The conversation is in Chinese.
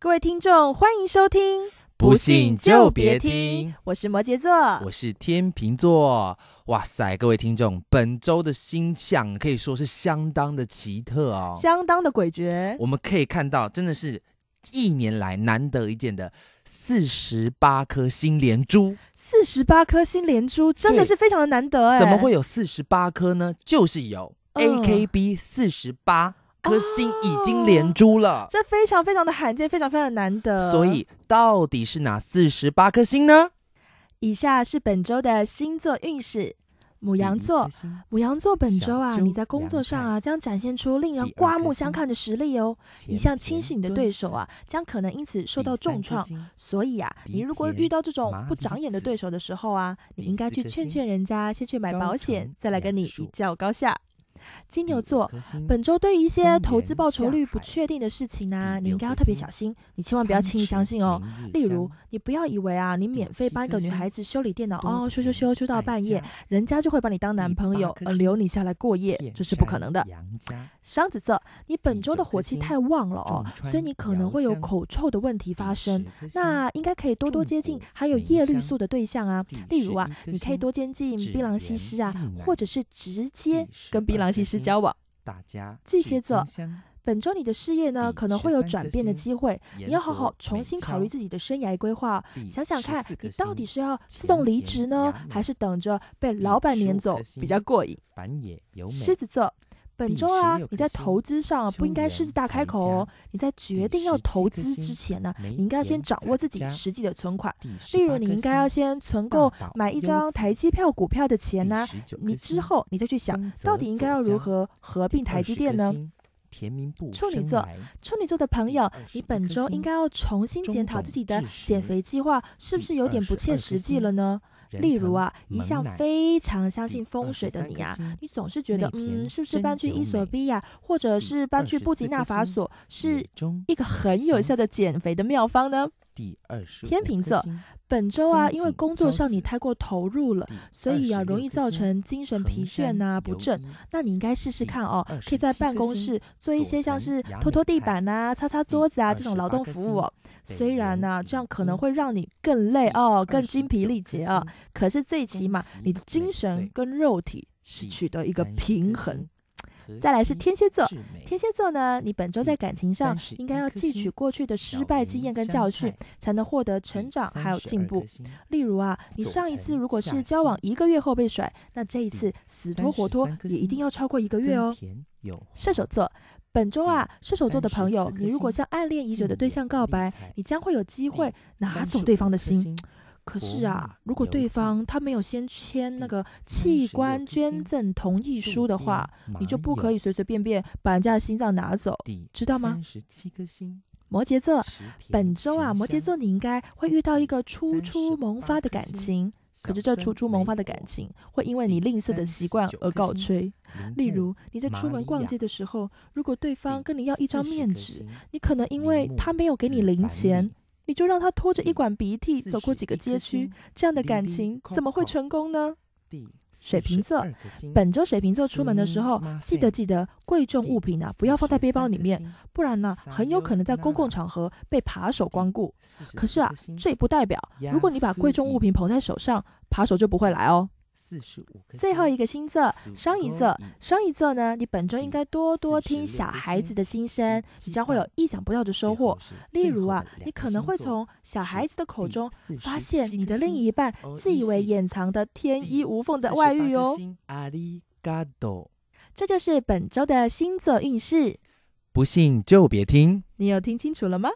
各位听众，欢迎收听。不信就别听，我是摩羯座，我是天秤座。哇塞，各位听众，本周的星象可以说是相当的奇特哦，相当的诡谲。我们可以看到，真的是一年来难得一见的四十八颗星连珠。四十八颗星连珠，真的是非常的难得哎。怎么会有四十八颗呢？就是有 A K B 四十八。颗星已经连珠了，这非常非常的罕见，非常非常的难得。所以到底是哪四十八颗星呢？以下是本周的星座运势：母羊座，母羊座本周啊，你在工作上啊，将展现出令人刮目相看的实力哦。一向轻视你的对手啊，将可能因此受到重创。所以啊，你如果遇到这种不长眼的对手的时候啊，你应该去劝劝人家，先去买保险，再来跟你一较高下。金牛座，本周对于一些投资报酬率不确定的事情呢，你应该要特别小心，你千万不要轻易相信哦。例如，你不要以为啊，你免费帮一个女孩子修理电脑哦，修修修修到半夜，人家就会把你当男朋友，呃留你下来过夜，这是不可能的。双子座，你本周的火气太旺了哦，所以你可能会有口臭的问题发生，那应该可以多多接近含有叶绿素的对象啊，例如啊，你可以多接近槟榔西施啊，或者是直接跟槟榔。其实交往，大家巨蟹座，本周你的事业呢可能会有转变的机会，你要好好重新考虑自己的生涯规划，想想看你到底是要自动离职呢，还是等着被老板撵走比较过瘾。狮子座。本周啊，你在投资上不应该狮子大开口哦。你在决定要投资之前呢，你应该要先掌握自己实际的存款。例如，你应该要先存够买一张台积票股票的钱呢。你之后你再去想到底应该要如何合并台积电呢？处女座，处女座的朋友，你本周应该要重新检讨自己的减肥计划，是不是有点不切实际了呢？例如啊，一向非常相信风水的你啊，你总是觉得，嗯，是不是搬去伊索比亚，或者是搬去布吉纳法索，是一个很有效的减肥的妙方呢？天平座，本周啊，因为工作上你太过投入了，所以啊，容易造成精神疲倦呐、不振。那你应该试试看哦，可以在办公室做一些像是拖拖地板呐、擦擦桌子啊这种劳动服务哦。虽然呢，这样可能会让你更累哦，更精疲力竭啊，可是最起码你的精神跟肉体是取得一个平衡。再来是天蝎座，天蝎座呢，你本周在感情上应该要汲取过去的失败经验跟教训，才能获得成长还有进步。例如啊，你上一次如果是交往一个月后被甩，那这一次死拖活拖也一定要超过一个月哦。射手座，本周啊，射手座的朋友，你如果向暗恋已久的对象告白，你将会有机会拿走对方的心。可是啊，如果对方他没有先签那个器官捐赠同意书的话，你就不可以随随便便把人家的心脏拿走，知道吗？摩羯座，本周啊，摩羯座你应该会遇到一个初出萌发的感情，可是这初出萌发的感情会因为你吝啬的习惯而告吹。例如你在出门逛街的时候，如果对方跟你要一张面纸，你可能因为他没有给你零钱。你就让他拖着一管鼻涕走过几个街区，这样的感情怎么会成功呢？水瓶座，本周水瓶座出门的时候，记得记得贵重物品啊，不要放在背包里面，不然呢，很有可能在公共场合被扒手光顾。可是啊，这不代表，如果你把贵重物品捧在手上，扒手就不会来哦。最后一个星座双鱼座，双鱼座呢，你本周应该多多听小孩子的心声，你将会有意想不到的收获。例如啊，你可能会从小孩子的口中发现你的另一半自以为掩藏的天衣无缝的外遇哦。这就是本周的星座运势，不信就别听。你有听清楚了吗？